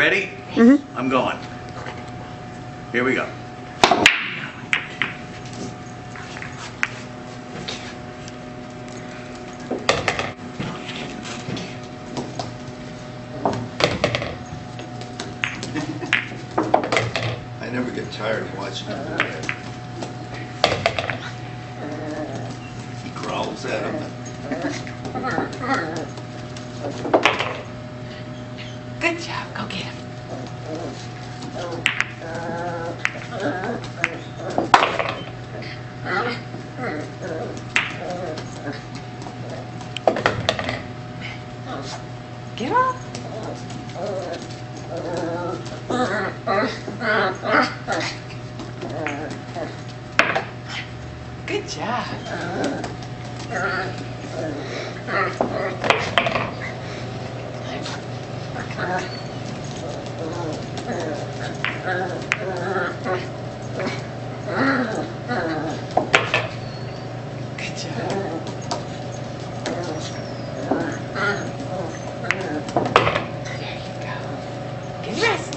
ready? Mm-hmm. I'm going. Here we go. I never get tired of watching him do that. He growls at him. Good job. Go get him. Get up. Good job. Good job. There you go. Good rest.